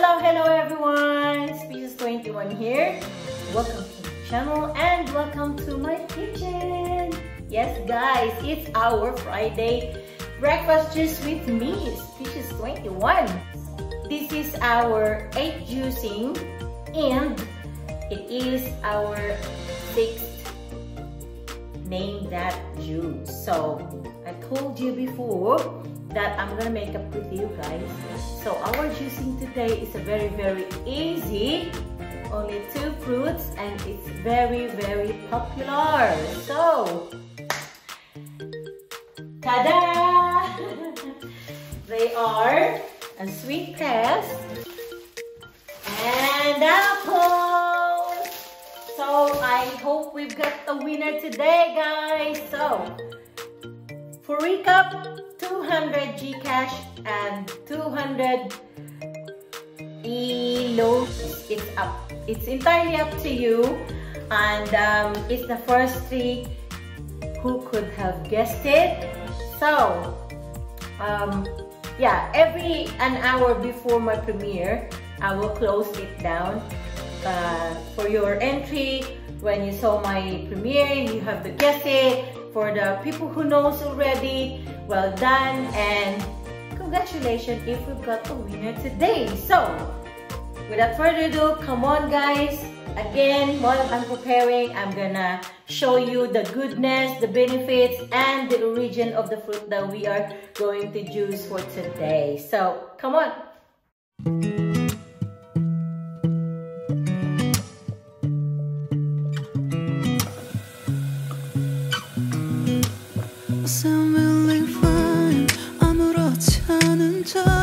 Hello, hello everyone! Species 21 here. Welcome to the channel and welcome to my kitchen. Yes guys, it's our Friday breakfast juice with me, Species 21. This is our 8 juicing and it is our 6th name that juice. So, I told you before that I'm gonna make up with you guys. So our juicing today is a very very easy. Only two fruits and it's very very popular. So, ta-da! they are a sweet press and apple. So I hope we've got a winner today guys. So, for recap, 200 Gcash and 200 Elo. It's up. It's entirely up to you. And um, it's the first three who could have guessed it. So, um, yeah, every an hour before my premiere, I will close it down uh, for your entry. When you saw my premiere, you have to guess it. For the people who knows already, well done and congratulations if we've got a winner today. So, without further ado, come on guys. Again, while I'm preparing, I'm gonna show you the goodness, the benefits, and the origin of the fruit that we are going to juice for today. So, come on. 잠 to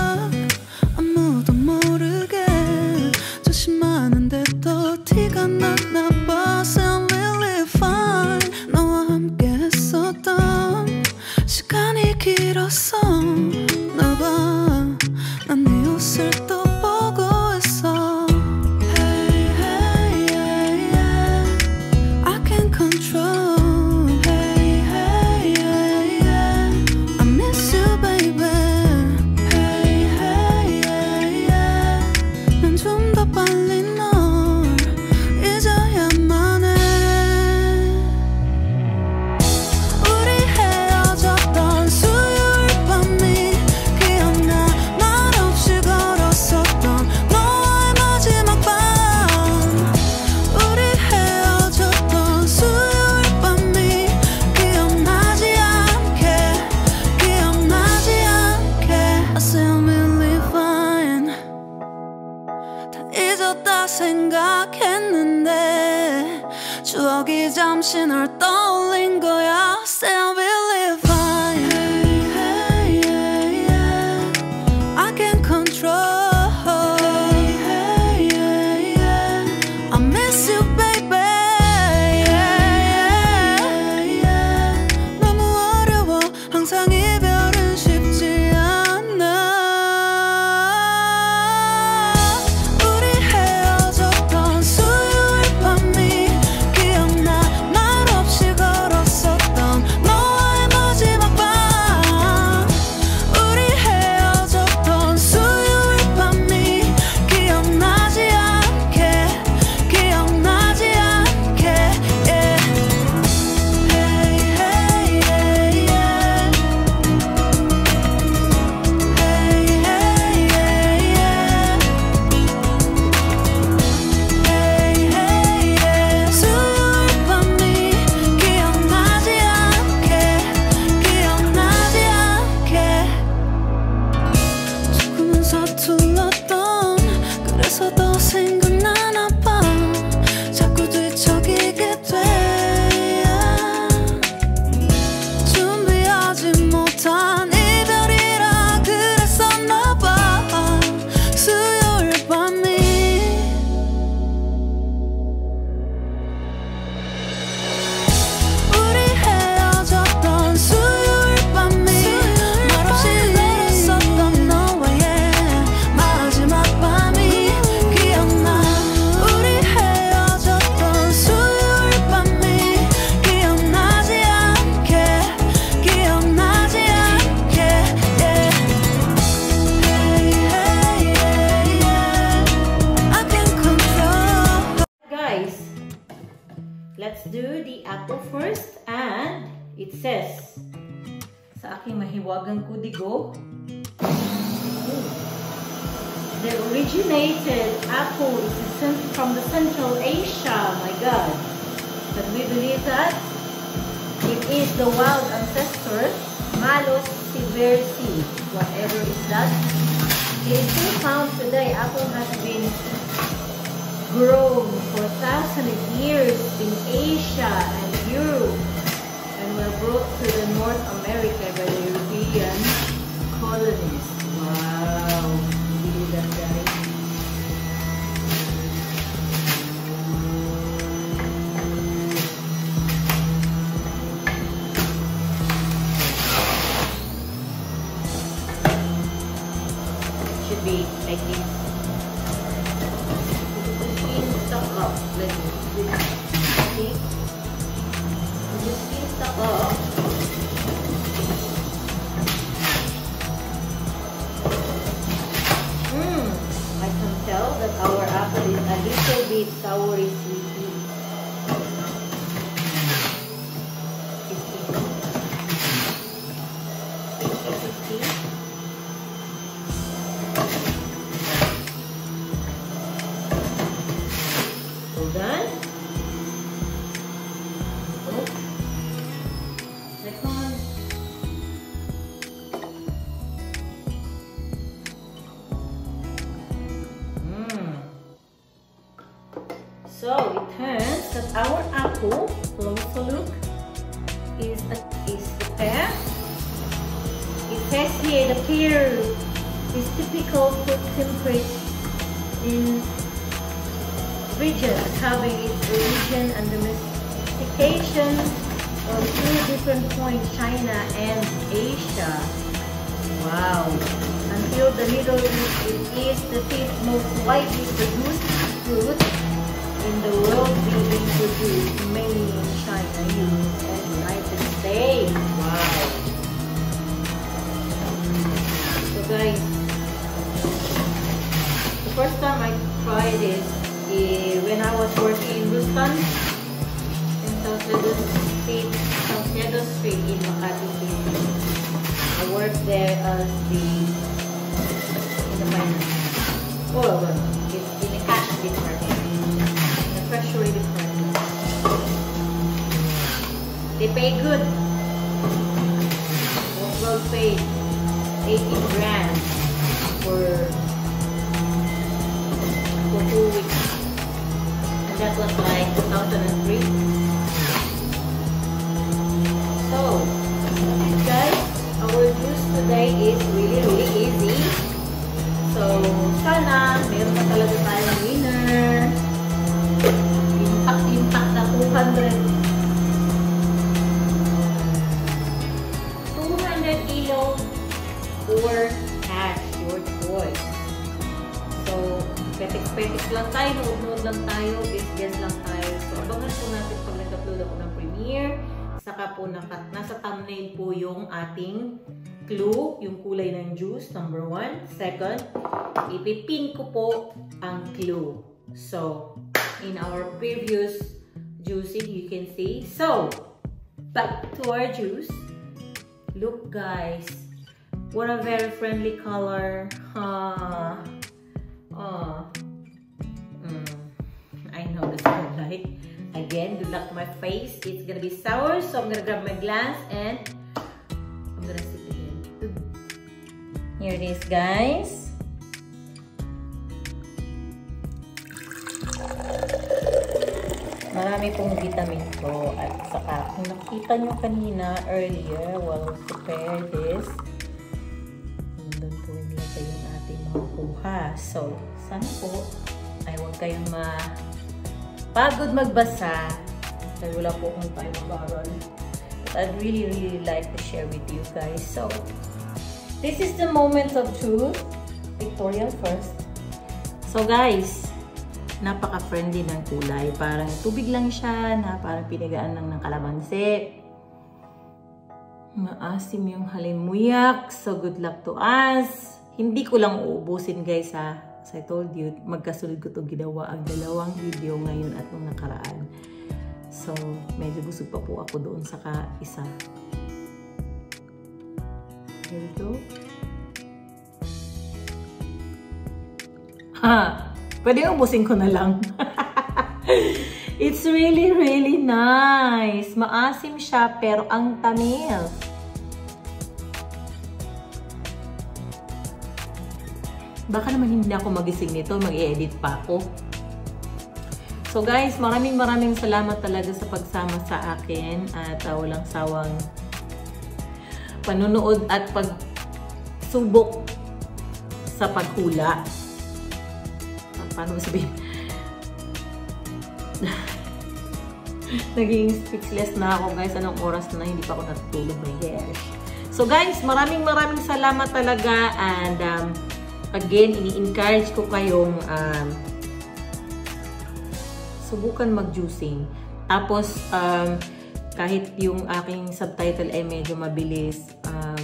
lingo, the originated apple is from the Central Asia. My God. But we believe that it is the wild ancestor, Malus siversi, whatever is that. It is still found today. Apple has been grown for thousands of years in Asia and Europe and were brought to Hmm, I can tell that our apple is a little bit soury Here the pear is typical fruit temperate in region having its origin and domestication of two different points, China and Asia. Wow. Until the Middle East, it is the fifth most widely produced fruit in the world being produced mainly in China, US, and United States. Wow. So guys, the first time I tried it, eh, when I was working in Rustan, in Saucedo Street, Saucedo Street in Makati City. I worked there as the, in the finance, oh, well, in, cash department, the treasury. They pay good. Well paid. 18 grand for for two weeks. And that was like 2003. Petik-petik lang tayo, nood-nood lang tayo, guess-guess lang tayo. So, abangan po natin pag nag-upload ako ng premiere. Saka po naka, nasa thumbnail po yung ating clue, yung kulay ng juice, number one. Second, ipipin ko po ang clue. So, in our previous juicing, you can see. So, back to our juice. Look guys, what a very friendly color. Ah, ah. Right? Again, good luck to my face. It's gonna be sour, so I'm gonna grab my glass and I'm gonna sip it in. Here it is, guys. Marami pong vitamin to at saka kung nakita nyo kanina earlier while we prepare this, doon po nilagay yung ating makukuha. So, sana po ay huwag kayong ma pagod magbasa dahil wala po akong time baron. But I'd really, really like to share with you guys. So, this is the moment of truth. Pictorial first. So guys, napaka-friendly ng kulay. Parang tubig lang siya na parang pinigaan lang ng kalamansi. Maasim yung halimuyak. So good luck to us. Hindi ko lang uubusin guys ha. As I told you, magkasunod ko itong ginawa ang dalawang video ngayon at nung nakaraan. So, medyo busog pa po ako doon sa isa. There we go. Ha! Pwede ubusin ko na lang. It's really, really nice. Maasim siya, pero ang tamis. Baka naman hindi ako magising nito, mag-edit pa ako. So guys, maraming maraming salamat talaga sa pagsama sa akin at uh, walang sawang panunood at pagsubok sa paghula. Uh, paano sabihin? Naging speechless na ako guys. Anong oras na hindi pa ako natutulog. My gosh. So guys, maraming maraming salamat talaga and um, again, ini-encourage ko kayong um, subukan mag-juicing. Tapos, um, kahit yung aking subtitle ay medyo mabilis, um,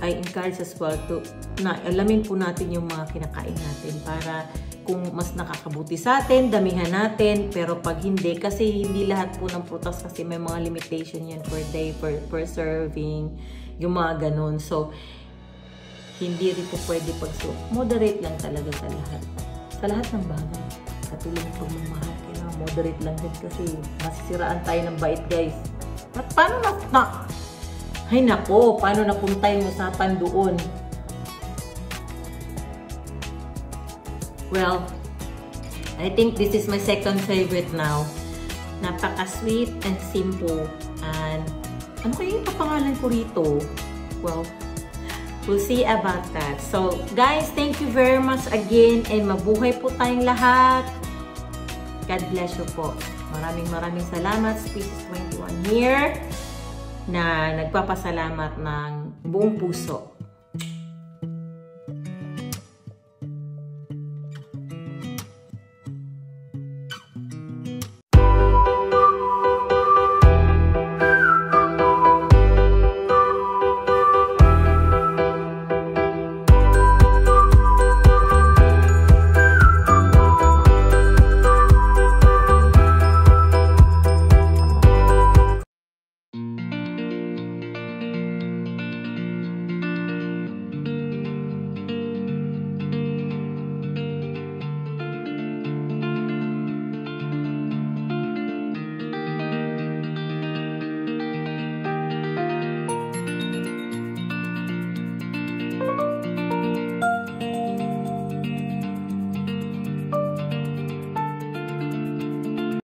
I encourage as well to na alamin po natin yung mga kinakain natin para kung mas nakakabuti sa atin, damihan natin. Pero pag hindi, kasi hindi lahat po ng prutas kasi may mga limitation yan per day, per, per serving, yung mga ganun. So, hindi rin po pwede pag so, moderate lang talaga sa lahat. Sa lahat ng bagay. Katulad ng pagmamahal, kailangan moderate lang din kasi masisiraan tayo ng bait guys. At paano na, na ay nako, paano napunta yung usapan doon? Well, I think this is my second favorite now. Napaka-sweet and simple. And ano kaya yung papangalan ko rito? Well, we'll see about that. So, guys, thank you very much again and mabuhay po tayong lahat. God bless you po. Maraming maraming salamat. Species 21 here na nagpapasalamat ng buong puso